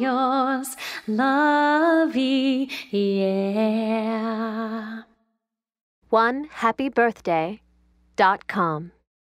yours, lovey, yeah. One happy birthday dot com.